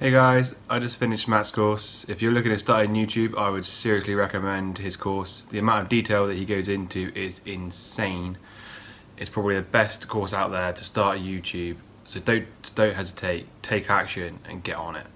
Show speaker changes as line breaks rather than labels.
Hey guys, I just finished Matt's course. If you're looking to start in YouTube, I would seriously recommend his course. The amount of detail that he goes into is insane. It's probably the best course out there to start YouTube. So don't don't hesitate, take action and get on it.